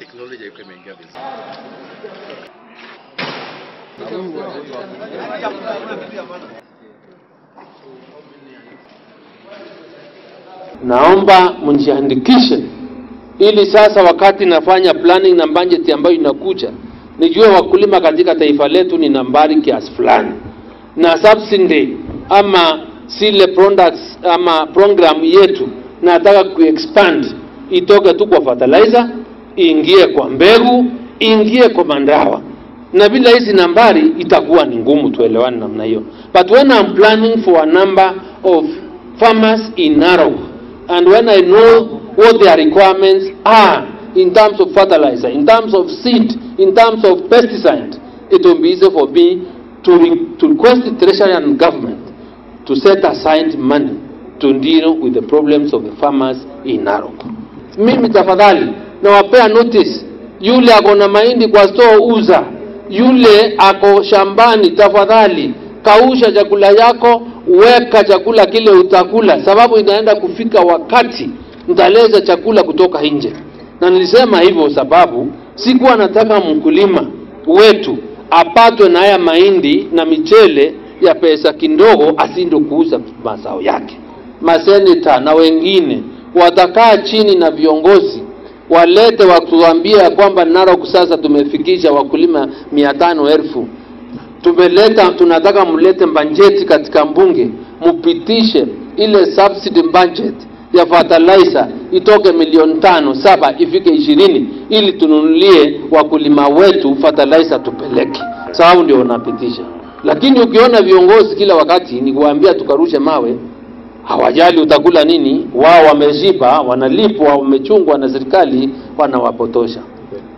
teknolojia ilikuwa imeingia vizuri. naomba mjiandikishe ili sasa wakati nafanya planning na budget ambayo inakuja nijue wakulima katika taifa letu ni nambari kiasi fulani na subsidy ama zile products ama program yetu nataka kuexpand itoke tu kwa fertilizer iingie kwa mbegu iingie kwa mandawa na bila hizi nambari itakuwa ni ngumu tuelewane namna hiyo but when I'm planning for a number of farmers in Narok and when I know what their requirements are in terms of fertilizer, in terms of seed, in terms of pesticide, it will be easy for me to, re- to request the treasury and government to set aside money to deal with the problems of the farmers in Narok. Mimi tafadhali nawapea notice, yule ako na mahindi kwa store uza, yule ako shambani, tafadhali kausha chakula yako, weka chakula kile utakula, sababu inaenda kufika wakati nitaleza chakula kutoka nje. Na nilisema hivyo sababu sikuwa nataka mkulima wetu apatwe na haya mahindi na michele ya pesa kidogo asinde kuuza mazao yake. Maseneta na wengine watakaa chini na viongozi walete watuambia kwamba Narok sasa tumefikisha wakulima mia tano elfu. Tumeleta tunataka mlete bajeti katika mbunge mpitishe ile subsidy budget ya fertilizer itoke milioni tano saba ifike ishirini ili tununulie wakulima wetu fertilizer tupeleke. Sababu ndio unapitisha lakini ukiona viongozi kila wakati ni kuambia tukarushe mawe hawajali utakula nini wao wameziba, wanalipwa wamechungwa na serikali wanawapotosha.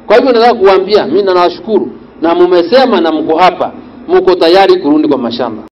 Kwa hivyo nataka kuambia mimi nawashukuru na mumesema na mko hapa mko tayari kurudi kwa mashamba